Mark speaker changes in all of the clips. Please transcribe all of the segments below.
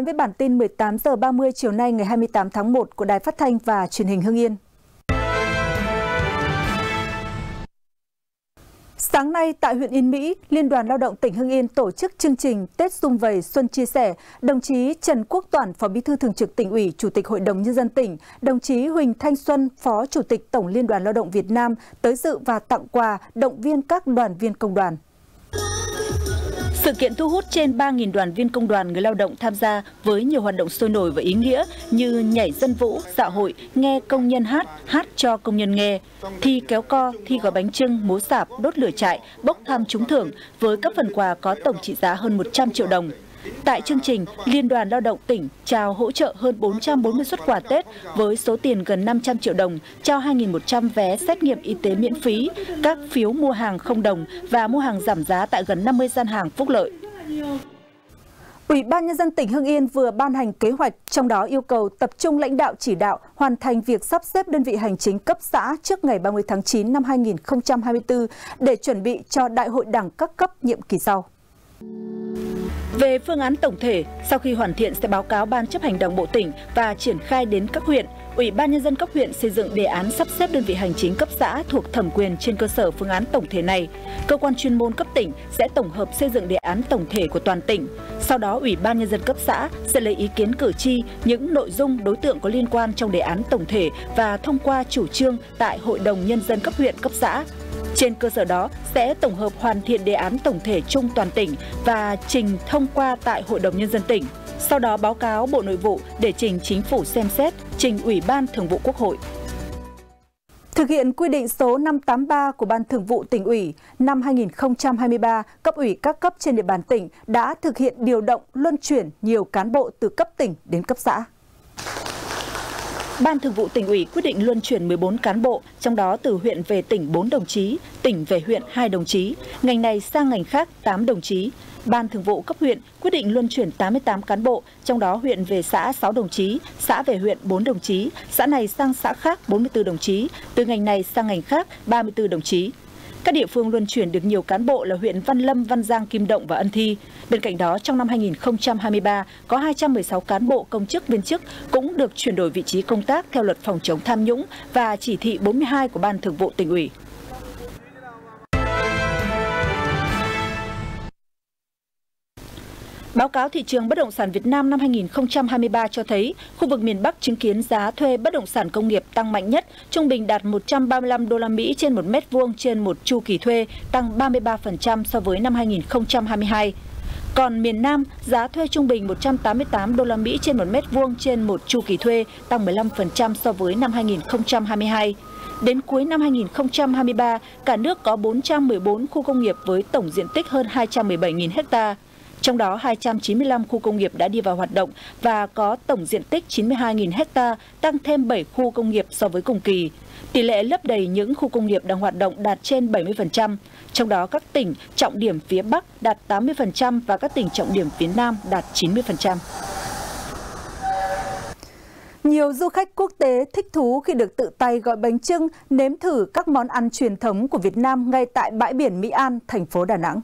Speaker 1: đến với bản tin 18 giờ 30 chiều nay ngày 28 tháng 1 của Đài Phát thanh và Truyền hình Hưng Yên. Sáng nay tại huyện Yên Mỹ, Liên đoàn Lao động tỉnh Hưng Yên tổ chức chương trình Tết Xung Vầy Xuân Chia Sẻ. Đồng chí Trần Quốc Toản, Phó Bí thư Thường trực tỉnh ủy, Chủ tịch Hội đồng Nhân dân tỉnh, đồng chí Huỳnh Thanh Xuân, Phó Chủ tịch Tổng Liên đoàn Lao động Việt Nam tới dự và tặng quà động viên các đoàn viên công đoàn. Sự kiện thu hút trên 3.000 đoàn viên công đoàn người lao động tham gia với nhiều hoạt động sôi nổi và ý nghĩa như nhảy dân vũ, dạ hội, nghe công nhân hát, hát cho công nhân nghe, thi kéo co, thi gói bánh trưng, múa sạp, đốt lửa trại, bốc thăm trúng thưởng với các phần quà có tổng trị giá hơn 100 triệu đồng. Tại chương trình, Liên đoàn Lao động tỉnh trao hỗ trợ hơn 440 xuất quà Tết với số tiền gần 500 triệu đồng, trao 2.100 vé xét nghiệm y tế miễn phí, các phiếu mua hàng không đồng và mua hàng giảm giá tại gần 50 gian hàng phúc lợi. Ủy ban Nhân dân tỉnh Hưng Yên vừa ban hành kế hoạch, trong đó yêu cầu tập trung lãnh đạo chỉ đạo hoàn thành việc sắp xếp đơn vị hành chính cấp xã trước ngày 30 tháng 9 năm 2024 để chuẩn bị cho Đại hội Đảng các cấp nhiệm kỳ sau. Về phương án tổng thể, sau khi hoàn thiện sẽ báo cáo Ban chấp hành Đảng bộ tỉnh và triển khai đến các huyện, Ủy ban Nhân dân cấp huyện xây dựng đề án sắp xếp đơn vị hành chính cấp xã thuộc thẩm quyền trên cơ sở phương án tổng thể này. Cơ quan chuyên môn cấp tỉnh sẽ tổng hợp xây dựng đề án tổng thể của toàn tỉnh. Sau đó, Ủy ban Nhân dân cấp xã sẽ lấy ý kiến cử tri những nội dung đối tượng có liên quan trong đề án tổng thể và thông qua chủ trương tại Hội đồng Nhân dân cấp huyện cấp xã. Trên cơ sở đó sẽ tổng hợp hoàn thiện đề án tổng thể chung toàn tỉnh và trình thông qua tại Hội đồng Nhân dân tỉnh. Sau đó báo cáo Bộ Nội vụ để trình Chính phủ xem xét, trình Ủy ban Thường vụ Quốc hội. Thực hiện quy định số 583 của Ban Thường vụ tỉnh ủy, năm 2023, cấp ủy các cấp trên địa bàn tỉnh đã thực hiện điều động luân chuyển nhiều cán bộ từ cấp tỉnh đến cấp xã. Ban Thường vụ tỉnh ủy quyết định luân chuyển 14 cán bộ, trong đó từ huyện về tỉnh 4 đồng chí, tỉnh về huyện 2 đồng chí, ngành này sang ngành khác 8 đồng chí. Ban Thường vụ cấp huyện quyết định luân chuyển 88 cán bộ, trong đó huyện về xã 6 đồng chí, xã về huyện 4 đồng chí, xã này sang xã khác 44 đồng chí, từ ngành này sang ngành khác 34 đồng chí. Các địa phương luân chuyển được nhiều cán bộ là huyện Văn Lâm, Văn Giang, Kim Động và Ân Thi. Bên cạnh đó, trong năm 2023, có 216 cán bộ công chức viên chức cũng được chuyển đổi vị trí công tác theo luật phòng chống tham nhũng và chỉ thị 42 của Ban Thường vụ tỉnh ủy. Báo cáo thị trường bất động sản Việt Nam năm 2023 cho thấy, khu vực miền Bắc chứng kiến giá thuê bất động sản công nghiệp tăng mạnh nhất, trung bình đạt 135 đô la Mỹ trên một mét vuông trên một chu kỳ thuê, tăng 33% so với năm 2022. Còn miền Nam, giá thuê trung bình 188 đô la Mỹ trên một mét vuông trên một chu kỳ thuê, tăng 15% so với năm 2022. Đến cuối năm 2023, cả nước có 414 khu công nghiệp với tổng diện tích hơn 217.000 hectare. Trong đó 295 khu công nghiệp đã đi vào hoạt động và có tổng diện tích 92.000 ha, tăng thêm 7 khu công nghiệp so với cùng kỳ. Tỷ lệ lấp đầy những khu công nghiệp đang hoạt động đạt trên 70%, trong đó các tỉnh trọng điểm phía Bắc đạt 80% và các tỉnh trọng điểm phía Nam đạt 90%. Nhiều du khách quốc tế thích thú khi được tự tay gọi bánh trưng, nếm thử các món ăn truyền thống của Việt Nam ngay tại bãi biển Mỹ An, thành phố Đà Nẵng.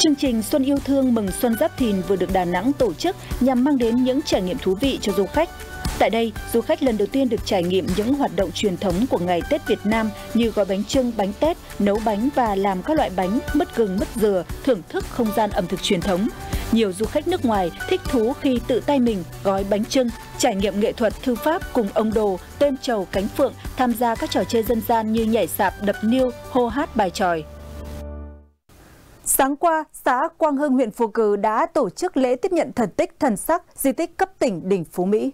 Speaker 1: Chương trình Xuân yêu thương mừng Xuân Giáp Thìn vừa được Đà Nẵng tổ chức nhằm mang đến những trải nghiệm thú vị cho du khách. Tại đây, du khách lần đầu tiên được trải nghiệm những hoạt động truyền thống của ngày Tết Việt Nam như gói bánh trưng, bánh tét, nấu bánh và làm các loại bánh, mứt gừng, mứt dừa, thưởng thức không gian ẩm thực truyền thống. Nhiều du khách nước ngoài thích thú khi tự tay mình gói bánh trưng, trải nghiệm nghệ thuật thư pháp cùng ông đồ, tên trầu, cánh phượng, tham gia các trò chơi dân gian như nhảy sạp, đập niêu, hô hát bài tròi. Sáng qua, xã Quang Hưng, huyện Phù Cử đã tổ chức lễ tiếp nhận thần tích thần sắc di tích cấp tỉnh Đình Phú Mỹ.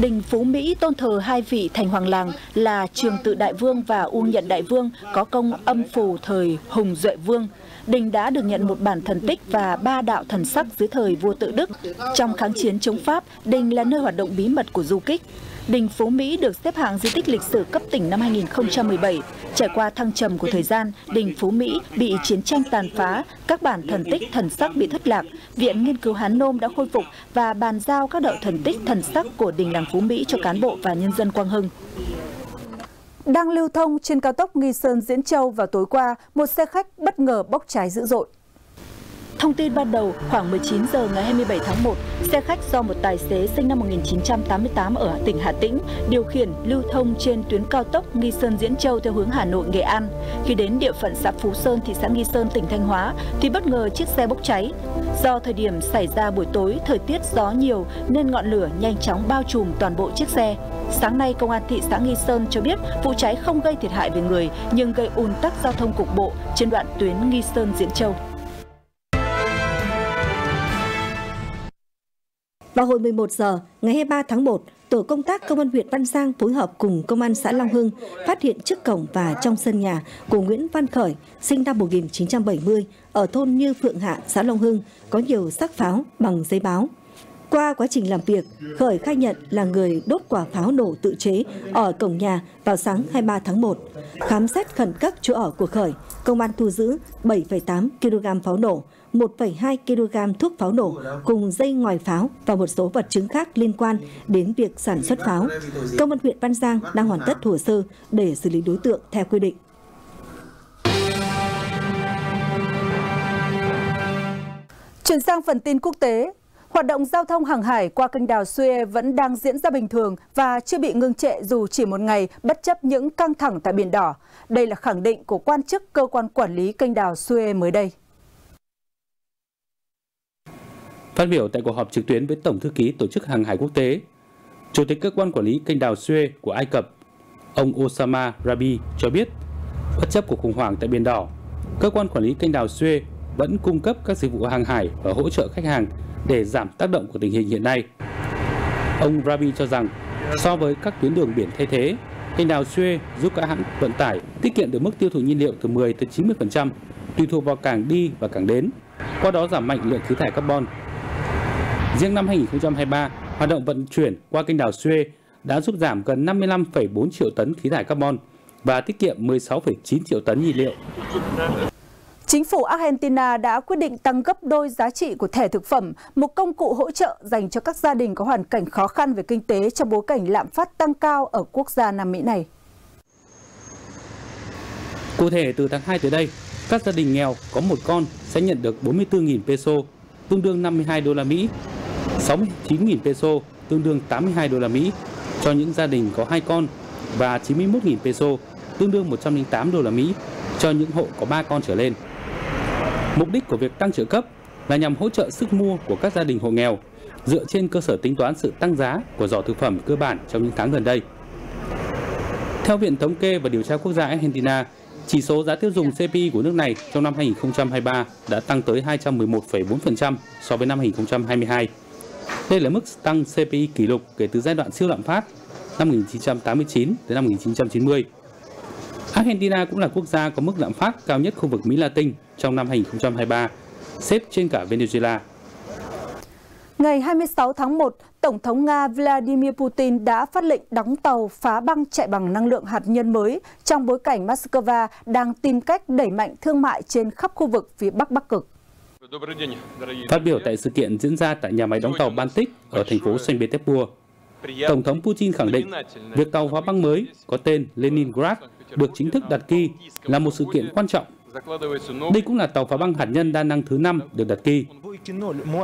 Speaker 1: Đình Phú Mỹ tôn thờ hai vị thành hoàng làng là Trường Tự Đại Vương và U Nhận Đại Vương có công âm phù thời Hùng Duệ Vương. Đình đã được nhận một bản thần tích và ba đạo thần sắc dưới thời vua tự Đức. Trong kháng chiến chống Pháp, Đình là nơi hoạt động bí mật của du kích. Đình Phú Mỹ được xếp hạng di tích lịch sử cấp tỉnh năm 2017. Trải qua thăng trầm của thời gian, Đình Phú Mỹ bị chiến tranh tàn phá, các bản thần tích thần sắc bị thất lạc. Viện Nghiên cứu Hán Nôm đã khôi phục và bàn giao các đạo thần tích thần sắc của Đình Làng Phú Mỹ cho cán bộ và nhân dân Quang Hưng. Đang lưu thông trên cao tốc Nghi Sơn Diễn Châu vào tối qua, một xe khách bất ngờ bốc cháy dữ dội. Thông tin ban đầu, khoảng 19 giờ ngày 27 tháng 1, xe khách do một tài xế sinh năm 1988 ở tỉnh Hà Tĩnh điều khiển lưu thông trên tuyến cao tốc Nghi Sơn Diễn Châu theo hướng Hà Nội Nghệ An. Khi đến địa phận xã Phú Sơn, thị xã Nghi Sơn, tỉnh Thanh Hóa thì bất ngờ chiếc xe bốc cháy. Do thời điểm xảy ra buổi tối, thời tiết gió nhiều nên ngọn lửa nhanh chóng bao trùm toàn bộ chiếc xe. Sáng nay, Công an thị xã Nghi Sơn cho biết vụ cháy không gây thiệt hại về người nhưng gây ùn tắc giao thông cục bộ trên đoạn tuyến Nghi Sơn Diễn Châu.
Speaker 2: Vào hồi 11 giờ ngày 23 tháng 1, tổ công tác công an huyện Văn Giang phối hợp cùng công an xã Long Hưng phát hiện trước cổng và trong sân nhà của Nguyễn Văn Khởi, sinh năm 1970, ở thôn Như Phượng Hạ, xã Long Hưng, có nhiều xác pháo bằng giấy báo. Qua quá trình làm việc, Khởi khai nhận là người đốt quả pháo nổ tự chế ở cổng nhà vào sáng 23 tháng 1. Khám xét khẩn cấp chỗ ở của Khởi, công an thu giữ 7,8 kg pháo nổ, 1,2 kg thuốc pháo nổ cùng dây ngoài pháo và một số vật chứng khác liên quan đến việc sản xuất pháo. Công an huyện Văn Giang đang hoàn tất hồ sơ để xử lý đối tượng theo quy định.
Speaker 1: Chuyển sang phần tin quốc tế, Hoạt động giao thông hàng hải qua kênh đào Suez vẫn đang diễn ra bình thường và chưa bị ngưng trệ dù chỉ một ngày bất chấp những căng thẳng tại Biển Đỏ. Đây là khẳng định của quan chức cơ quan quản lý kênh đào Suez mới đây.
Speaker 3: Phát biểu tại cuộc họp trực tuyến với Tổng thư ký Tổ chức Hàng hải Quốc tế, Chủ tịch cơ quan quản lý kênh đào Suez của Ai Cập, ông Osama Rabi cho biết, bất chấp cuộc khủng hoảng tại Biển Đỏ, cơ quan quản lý kênh đào Suez vẫn cung cấp các dịch vụ hàng hải và hỗ trợ khách hàng để giảm tác động của tình hình hiện nay. Ông Rabi cho rằng, so với các tuyến đường biển thay thế, kênh đào Suez giúp các hãng vận tải tiết kiệm được mức tiêu thụ nhiên liệu từ 10 tới 90% tùy thuộc vào cảng đi và cảng đến, qua đó giảm mạnh lượng khí thải carbon. Riêng năm 2023, hoạt động vận chuyển qua kênh đào Suez đã giúp giảm gần 55,4 triệu tấn khí thải carbon và tiết kiệm 16,9 triệu tấn nhiên liệu.
Speaker 1: Chính phủ Argentina đã quyết định tăng gấp đôi giá trị của thẻ thực phẩm, một công cụ hỗ trợ dành cho các gia đình có hoàn cảnh khó khăn về kinh tế trong bối cảnh lạm phát tăng cao ở quốc gia Nam Mỹ này.
Speaker 3: Cụ thể, từ tháng 2 tới đây, các gia đình nghèo có một con sẽ nhận được 44.000 peso, tương đương 52 đô la Mỹ, 69.000 peso, tương đương 82 đô la Mỹ cho những gia đình có hai con và 91.000 peso, tương đương 108 đô la Mỹ cho những hộ có 3 con trở lên. Mục đích của việc tăng trợ cấp là nhằm hỗ trợ sức mua của các gia đình hộ nghèo dựa trên cơ sở tính toán sự tăng giá của giỏ thực phẩm cơ bản trong những tháng gần đây. Theo Viện Thống kê và Điều tra Quốc gia Argentina, chỉ số giá tiêu dùng CPI của nước này trong năm 2023 đã tăng tới 211,4% so với năm 2022. Đây là mức tăng CPI kỷ lục kể từ giai đoạn siêu lạm phát năm 1989 đến năm 1990. Argentina cũng là quốc gia có mức lạm phát cao nhất khu vực Mỹ Latin trong năm 2023, xếp trên cả Venezuela.
Speaker 1: Ngày 26 tháng 1, Tổng thống Nga Vladimir Putin đã phát lệnh đóng tàu phá băng chạy bằng năng lượng hạt nhân mới trong bối cảnh Moscow đang tìm cách đẩy mạnh thương mại trên khắp khu vực phía Bắc Bắc Cực.
Speaker 3: Phát biểu tại sự kiện diễn ra tại nhà máy đóng tàu Baltic ở thành phố Saint Petersburg, Tổng thống Putin khẳng định việc tàu phá băng mới có tên Leningrad được chính thức đặt kỳ là một sự kiện quan trọng. Đây cũng là tàu phá băng hạt nhân đa năng thứ 5 được đặt kỳ.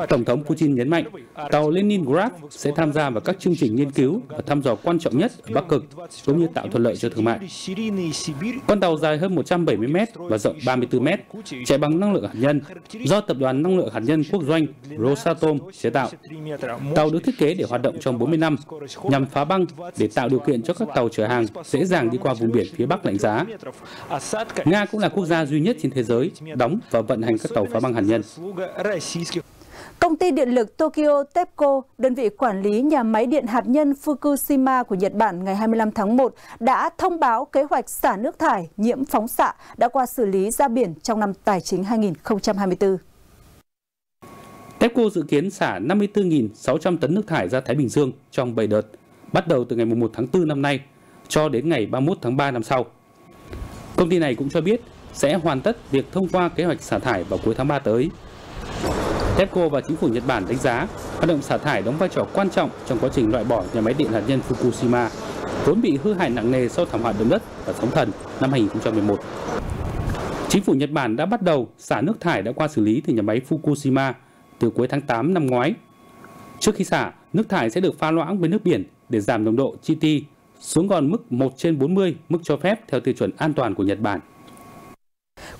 Speaker 3: Tổng thống Putin nhấn mạnh, tàu Leningrad sẽ tham gia vào các chương trình nghiên cứu và thăm dò quan trọng nhất ở Bắc Cực, cũng như tạo thuận lợi cho thương mại. Con tàu dài hơn 170 mét và rộng 34 mét, chạy bằng năng lượng hạt nhân, do Tập đoàn Năng lượng Hạt nhân Quốc doanh Rosatom chế tạo. Tàu được thiết kế để hoạt động trong 40 năm, nhằm phá băng để tạo điều kiện cho các tàu chở hàng dễ dàng đi qua vùng biển phía Bắc lạnh giá. Nga cũng là quốc gia duy nhất trên thế giới đóng và vận hành các tàu phá băng hạt nhân.
Speaker 1: Công ty điện lực Tokyo TEPCO, đơn vị quản lý nhà máy điện hạt nhân Fukushima của Nhật Bản ngày 25 tháng 1 đã thông báo kế hoạch xả nước thải nhiễm phóng xạ đã qua xử lý ra biển trong năm tài chính 2024.
Speaker 3: TEPCO dự kiến xả 54.600 tấn nước thải ra Thái Bình Dương trong 7 đợt, bắt đầu từ ngày 1 tháng 4 năm nay cho đến ngày 31 tháng 3 năm sau. Công ty này cũng cho biết sẽ hoàn tất việc thông qua kế hoạch xả thải vào cuối tháng 3 tới. TEPCO và chính phủ Nhật Bản đánh giá hoạt động xả thải đóng vai trò quan trọng trong quá trình loại bỏ nhà máy điện hạt nhân Fukushima, vốn bị hư hại nặng nề sau thảm họa động đất và sóng thần năm 2011. Chính phủ Nhật Bản đã bắt đầu xả nước thải đã qua xử lý từ nhà máy Fukushima từ cuối tháng 8 năm ngoái. Trước khi xả, nước thải sẽ được pha loãng với nước biển để giảm nồng độ GT xuống còn mức 1 trên 40 mức cho phép theo tiêu chuẩn an toàn của Nhật Bản.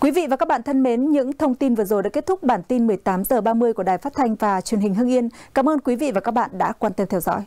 Speaker 1: Quý vị và các bạn thân mến, những thông tin vừa rồi đã kết thúc bản tin 18 giờ 30 của Đài Phát thanh và Truyền hình Hưng Yên. Cảm ơn quý vị và các bạn đã quan tâm theo dõi.